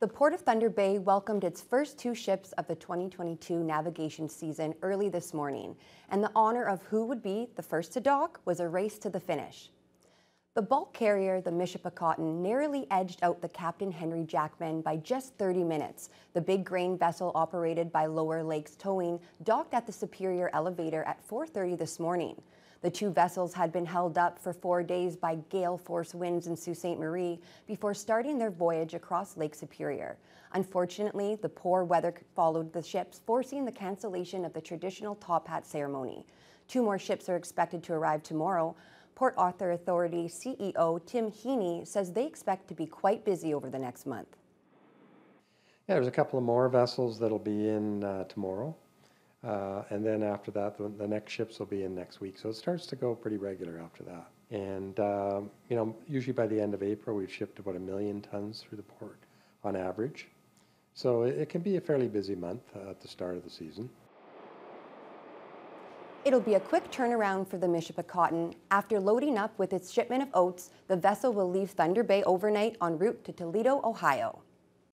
The Port of Thunder Bay welcomed its first two ships of the 2022 navigation season early this morning, and the honor of who would be the first to dock was a race to the finish. The bulk carrier, the Michipicoten, narrowly edged out the Captain Henry Jackman by just 30 minutes. The big grain vessel operated by Lower Lakes Towing docked at the Superior Elevator at 4.30 this morning. The two vessels had been held up for four days by gale force winds in Sault Ste. Marie before starting their voyage across Lake Superior. Unfortunately, the poor weather followed the ships, forcing the cancellation of the traditional top hat ceremony. Two more ships are expected to arrive tomorrow. Port Arthur Authority CEO Tim Heney says they expect to be quite busy over the next month. Yeah, there's a couple of more vessels that'll be in uh, tomorrow. Uh, and then after that, the, the, next ships will be in next week. So it starts to go pretty regular after that. And, uh, you know, usually by the end of April, we've shipped about a million tons through the port on average. So it, it can be a fairly busy month uh, at the start of the season. It'll be a quick turnaround for the Michipicoten. After loading up with its shipment of oats, the vessel will leave Thunder Bay overnight en route to Toledo, Ohio.